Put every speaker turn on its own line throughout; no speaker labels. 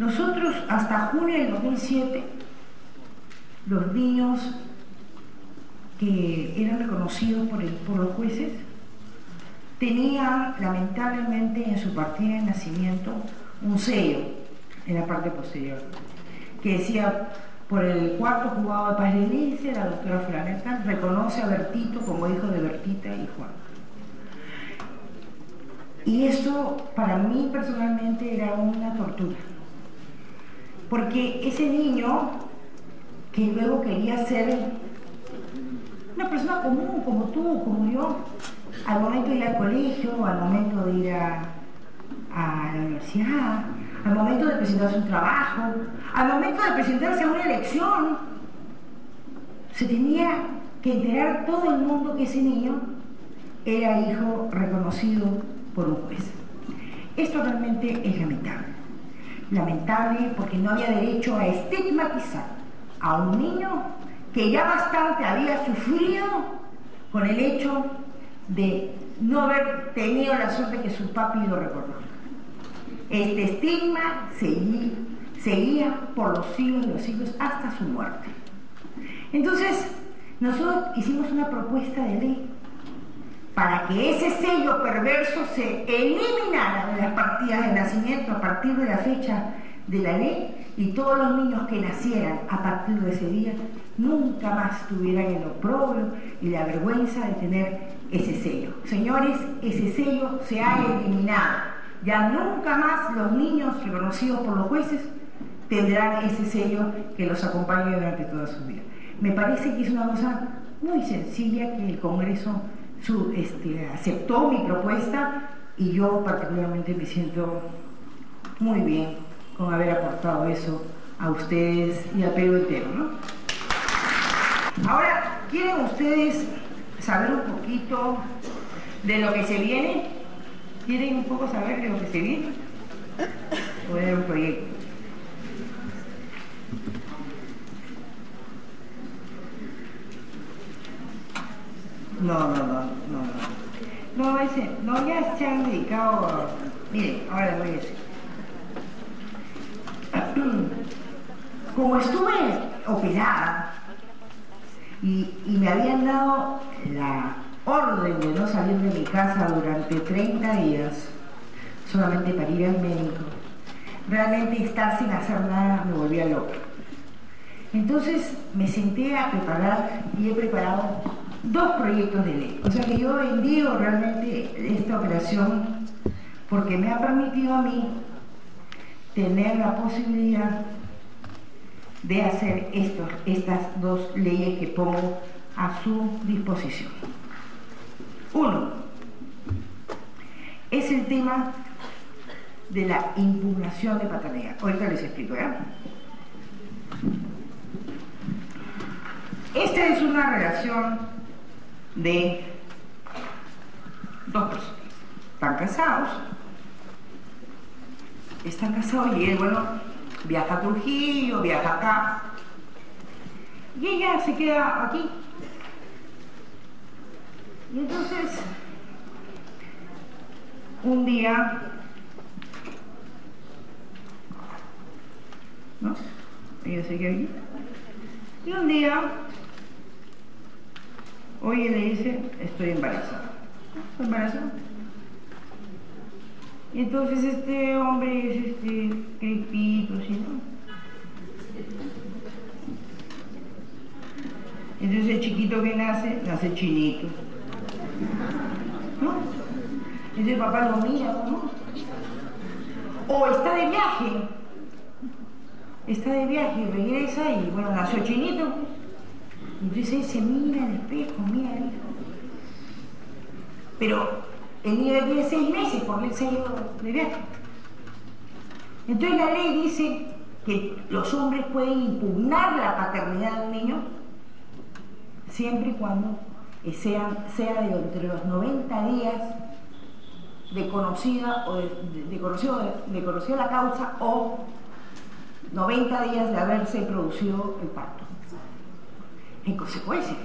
Nosotros hasta junio del 2007, los niños que eran reconocidos por, los jueces tenían lamentablemente en su partida de nacimiento un sello en la parte posterior que decía por el cuarto jugado de Paz Lenice, la doctora Flaneta reconoce a Bertito como hijo de Bertita y Juan. Y esto para mí personalmente era una tortura. Porque ese niño que luego quería ser una persona común, como tú, como yo, al momento de ir al colegio, al momento de ir a, la universidad, al momento de presentarse un trabajo, al momento de presentarse a una elección, se tenía que enterar todo el mundo que ese niño era hijo reconocido por un juez. Esto realmente es lamentable. Lamentable porque no había derecho a estigmatizar a un niño que ya bastante había sufrido con el hecho de no haber tenido la suerte que su papi lo recordó. Este estigma seguía, seguía por los siglos y los siglos hasta su muerte. Entonces, nosotros hicimos una propuesta de ley para que ese sello perverso se eliminara de las partidas de nacimiento a partir de la fecha de la ley y todos los niños que nacieran a partir de ese día nunca más tuvieran el oprobio y la vergüenza de tener ese sello. Señores, ese sello se ha eliminado. Ya nunca más los niños reconocidos por los jueces tendrán ese sello que los acompañe durante toda su vida. Me parece que es una cosa muy sencilla que el Congreso su, este, aceptó mi propuesta y yo particularmente me siento muy bien con haber aportado eso a ustedes y a Perú entero. Ahora, ¿quieren ustedes saber un poquito de lo que se viene? ¿Quieren un poco saber de lo que se viene? Voy a un proyecto. No, no, no, no, no. No, ese, no, ya se han dedicado a... Miren, ahora voy a decir. Como estuve operada y, y me habían dado la orden de no salir de mi casa durante 30 días, solamente para ir al médico, realmente estar sin hacer nada me volvía loca. Entonces me senté a preparar y he preparado dos proyectos de ley. O sea que yo bendigo realmente esta operación porque me ha permitido a mí tener la posibilidad de hacer estos, estas dos leyes que pongo a su disposición. Uno, es el tema de la impugnación de paternidad. Ahorita les explico, ¿ya? Esta es una relación de dos personas. Están casados, están casados y él, bueno, viaja a Trujillo, viaja acá. Y ella se queda aquí. Y entonces, un día, ¿no? Ella se queda aquí. Y un día Oye, le dice, estoy embarazada. ¿Estoy embarazada? Y entonces este hombre es este crepito, ¿sí no? Entonces el chiquito que nace, nace chinito. ¿No? Entonces el papá lo mira, ¿no? O está de viaje. Está de viaje, regresa y bueno, nació chinito. Entonces él se mira el espejo, mira el hijo. Pero el niño tiene seis meses porque él se ha ido de viaje. Entonces la ley dice que los hombres pueden impugnar la paternidad de niño siempre y cuando sea, sea de entre los 90 días de conocida o de, conocido, de conocida la causa o 90 días de haberse producido el parto en consecuencia.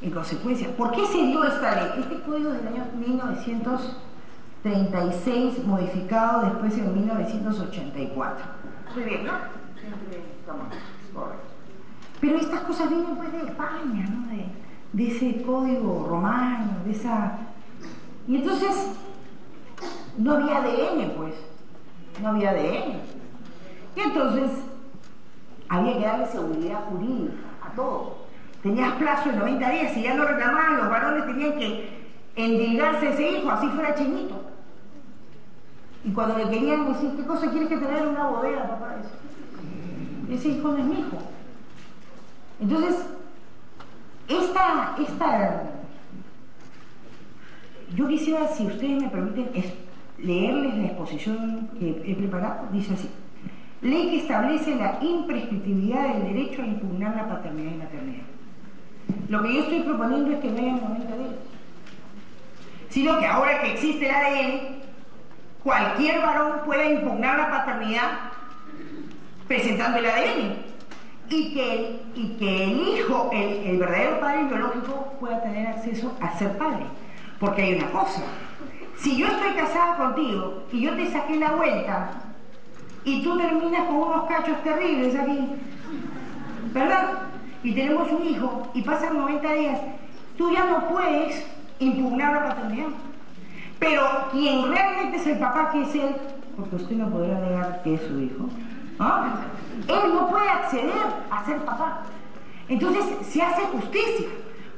En consecuencia, ¿por qué se dio esta ley? Este código del año 1900, 36, modificado después en 1984. Muy bien, ¿no? Pero estas cosas vienen pues de España, ¿no? De, de ese código romano, de esa... Y entonces no había ADN, pues, no había ADN. Y entonces había que darle seguridad jurídica a todo. Tenías plazo de 90 días, y ya no reclamaban, los varones tenían que endilgarse ese hijo, así fuera chinito. Y cuando le querían decir, ¿qué cosa quieres que tener una bodega, papá? Ese hijo no es mi hijo. Entonces, esta, esta, yo quisiera, si ustedes me permiten, leerles la exposición que he preparado. Dice así, ley que establece la imprescriptibilidad del derecho a impugnar la paternidad y maternidad. Lo que yo estoy proponiendo es que no haya 90 días, sino que ahora que existe el ADN, cualquier varón pueda impugnar la paternidad presentando el ADN y que, el, y que el hijo, el, el verdadero padre biológico, pueda tener acceso a ser padre. Porque hay una cosa, si yo estoy casada contigo y yo te saqué la vuelta y tú terminas con unos cachos terribles aquí, ¿verdad? Y tenemos un hijo y pasan 90 días, tú ya no puedes impugnar la paternidad. Pero quien realmente es el papá que es él, porque usted no podrá negar que es su hijo, ¿ah? él no puede acceder a ser papá. Entonces se hace justicia,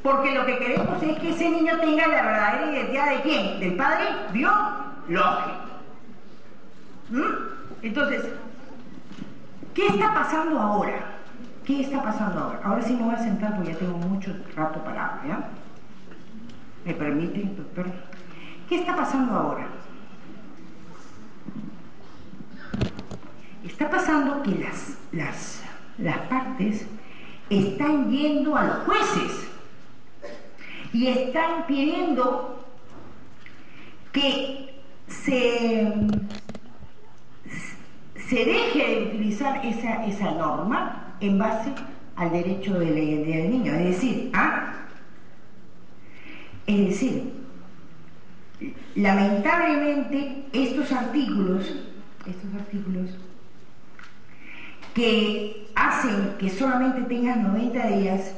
porque lo que queremos es que ese niño tenga la verdadera identidad de quién, del padre biológico. ¿Mm? Entonces, ¿qué está pasando ahora? ¿Qué está pasando ahora? Ahora sí me voy a sentar porque ya tengo mucho rato parado, ¿ya? ¿Me permite, doctor? ¿Qué está pasando ahora? Está pasando que las, las, las partes están yendo a los jueces y están pidiendo que se, se deje de utilizar esa, esa norma en base al derecho de identidad del niño. Es decir, ¿ah? es decir, lamentablemente estos artículos, estos artículos que hacen que solamente tengan 90 días,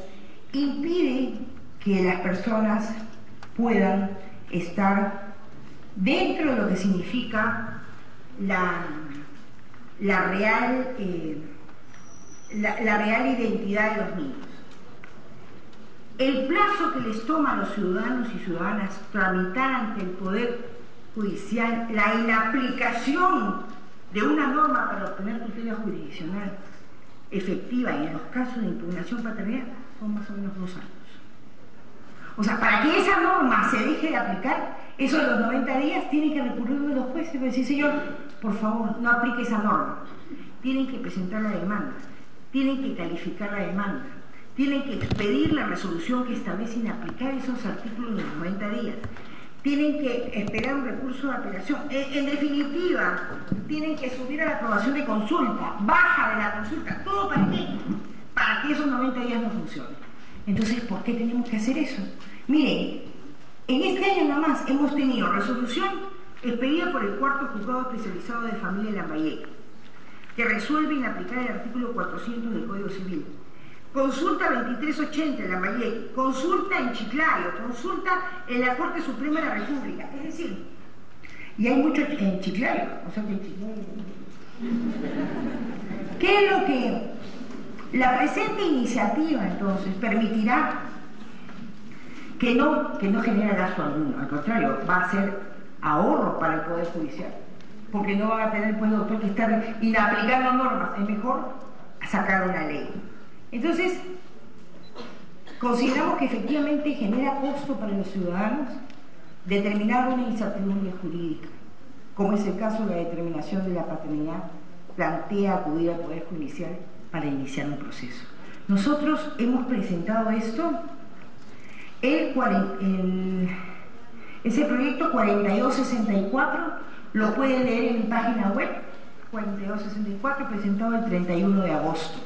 impiden que las personas puedan estar dentro de lo que significa la, la real, eh, la, real identidad de los niños. El plazo que les toma a los ciudadanos y ciudadanas tramitar ante el Poder Judicial la inaplicación de una norma para obtener tutela jurisdiccional efectiva y en los casos de impugnación paternidad son más o menos dos años. O sea, para que esa norma se deje de aplicar, esos los 90 días tienen que recurrir a los jueces y decir, señor, por favor, no aplique esa norma. Tienen que presentar la demanda, tienen que calificar la demanda, tienen que expedir la resolución que establece inaplicar esos artículos de los 90 días, tienen que esperar un recurso de apelación. En, definitiva, tienen que subir a la aprobación de consulta, baja de la consulta, todo para qué? Para que esos 90 días no funcionen. Entonces, ¿por qué tenemos que hacer eso? Miren, en este año nada más hemos tenido resolución expedida por el cuarto juzgado especializado de familia de Lambayeque, que resuelve inaplicar el artículo 400 del Código Civil consulta 2380 en la Mayek, consulta en Chiclayo, consulta en la Corte Suprema de la República. Es decir, y hay mucho en Chiclayo, o sea que en Chiclayo. ¿Qué es lo que la presente iniciativa entonces permitirá que no, que no genere gasto alguno? Al contrario, va a ser ahorro para el Poder Judicial, porque no van a tener pues doctor que estar inaplicando normas, es mejor sacar una ley. Entonces, consideramos que efectivamente genera costo para los ciudadanos determinar una incertidumbre jurídica, como es el caso de la determinación de la paternidad, plantea acudir al Poder Judicial para iniciar un proceso. Nosotros hemos presentado esto, el, ese proyecto 4264, lo pueden leer en mi página web, 4264, presentado el 31 de agosto.